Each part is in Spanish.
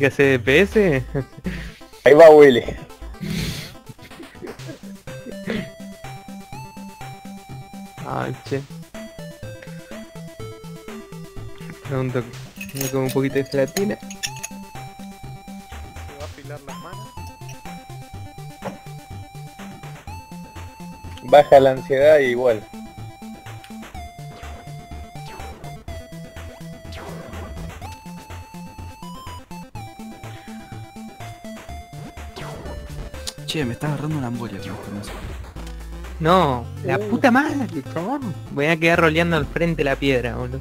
¿Qué hace DPS? Ahí va Willy. Ay, che. Pregunto, me como un poquito de gelatina. Se va a afilar las manos. Baja la ansiedad y igual. Che, me está agarrando una embolia con esto, no. No, la Uh. puta madre, chabón. Voy a quedar roleando al frente de la piedra, boludo.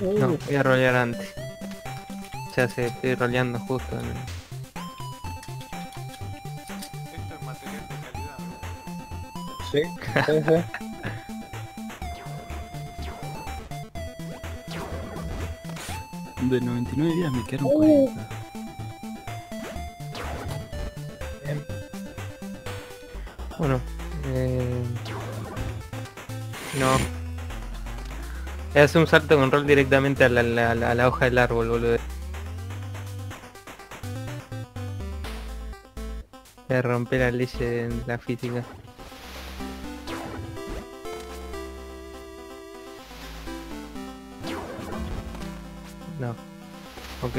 No, voy a rolear antes. Ya sé, estoy roleando justo en Sí, sí, sí. De 99 días me quedaron Uh. 40. Bien. Bueno, eh... No. Hace un salto con rol directamente a la, la- la- a la hoja del árbol, boludo. Se rompe la ley de la física. No. Ok.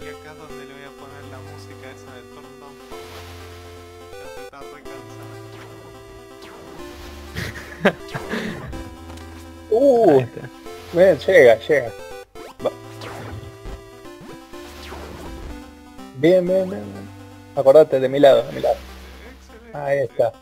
Y acá es donde le voy a poner la música esa de Turn Down. Ya se está recansada. Uh, bien, llega, llega. Va. Bien, bien, bien, bien. Acordate de mi lado, de mi lado. Excelente. Ahí está.